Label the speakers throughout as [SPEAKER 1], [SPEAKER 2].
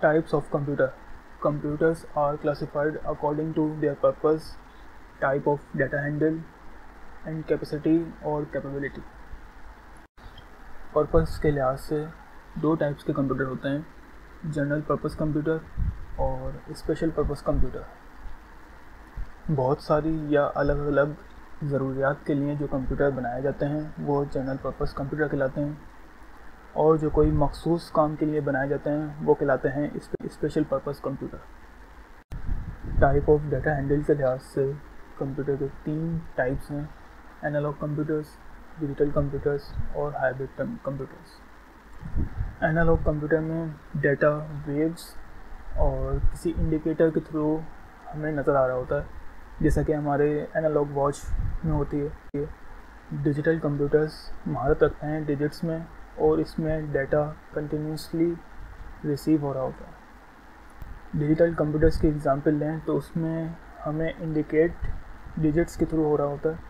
[SPEAKER 1] Types of computer. Computers are classified according to their purpose, type of data handle, and capacity और capability. Purpose के लिहाज से दो types के computer होते हैं जनरल पर्पस कंप्यूटर और स्पेशल पर्पस कंप्यूटर बहुत सारी या अलग अलग ज़रूरियात के लिए जो कंप्यूटर बनाए जाते हैं वो जनरल पर्पस कंप्यूटर कहलाते हैं और जो कोई मखसूस काम के लिए बनाए जाते हैं, वो कहलाते हैं special purpose computer type of data handle के लिहाज से कंप्यूटर के तीन टाइप्स हैं एनालॉग कंप्यूटर्स डिजिटल कंप्यूटर्स और हाइब्रिड कंप्यूटर्स एनालॉग कंप्यूटर में डाटा वेव्स और किसी इंडिकेटर के थ्रू हमें नज़र आ रहा होता है। जैसा कि हमारे एनालॉग वॉच में होती है। डिजिटल कंप्यूटर्स महारत रखते हैं डिजिट्स में। और इसमें डाटा कंटिन्यूसली रिसीव हो रहा होता है। डिजिटल कंप्यूटर्स की एग्ज़ाम्पल लें तो उसमें हमें इंडिकेट डिजिट्स के थ्रू हो रहा होता है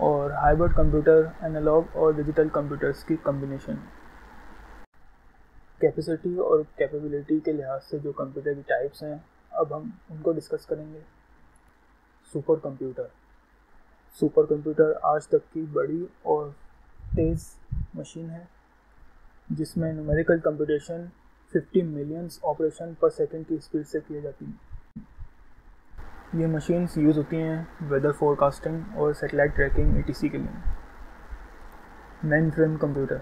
[SPEAKER 1] और हाइब्रिड कंप्यूटर एनालॉग और डिजिटल कंप्यूटर्स की कम्बिनेशन कैपेसिटी और कैपेबिलिटी के लिहाज से जो कंप्यूटर की टाइप्स हैं, अब हम उनको डिस्कस करेंगे। सुपर कंप्यूटर सुपर कंप्यूटर आज तक की बड़ी और तेज़ मशीन है। जिसमें numerical computation 50 millions operation per second की स्पीड से किए जाती हैं। ये मशीन्स यूज़ होती हैं वेदर फोरकास्टिंग और सेटेलाइट ट्रैकिंग ए के लिए। Mainframe computer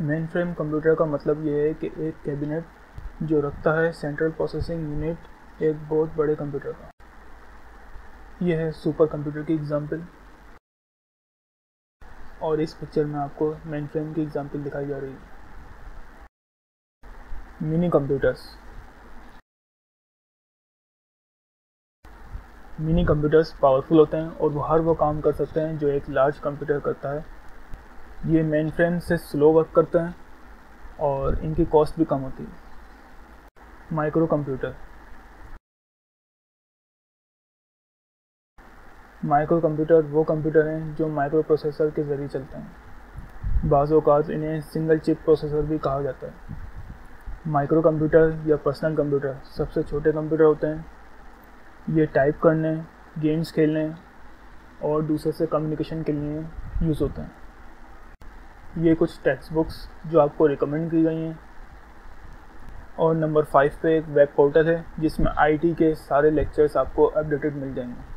[SPEAKER 1] mainframe computer का मतलब ये है कि एक कैबिनेट जो रखता है सेंट्रल प्रोसेसिंग यूनिट एक बहुत बड़े कंप्यूटर का। यह है सुपर कंप्यूटर की एग्ज़ाम्पल और इस पिक्चर में आपको मेन फ्रेम की एग्ज़ाम्पल दिखाई जा रही है। Mini computers mini computers powerful होते हैं और वो हर वो काम कर सकते हैं जो एक लार्ज कंप्यूटर करता है। ये मेन फ्रेम से स्लो वर्क करते हैं और इनकी कॉस्ट भी कम होती है। माइक्रो कंप्यूटर माइक्रो कंप्यूटर वो कंप्यूटर हैं जो माइक्रो प्रोसेसर के ज़रिए चलते हैं। बाज़ात इन्हें सिंगल चिप प्रोसेसर भी कहा जाता है। माइक्रो कंप्यूटर या पर्सनल कंप्यूटर सबसे छोटे कंप्यूटर होते हैं। ये टाइप करने, गेम्स खेलने और दूसरे से कम्युनिकेशन के लिए यूज़ होते हैं। ये कुछ टेक्स्ट बुक्स जो आपको रिकमेंड की गई हैं। और नंबर फाइव पे एक वेब पोर्टल है जिसमें आईटी के सारे लेक्चर्स आपको अपडेटेड मिल जाएँगे।